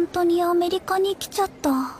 本当にアメリカに来ちゃった。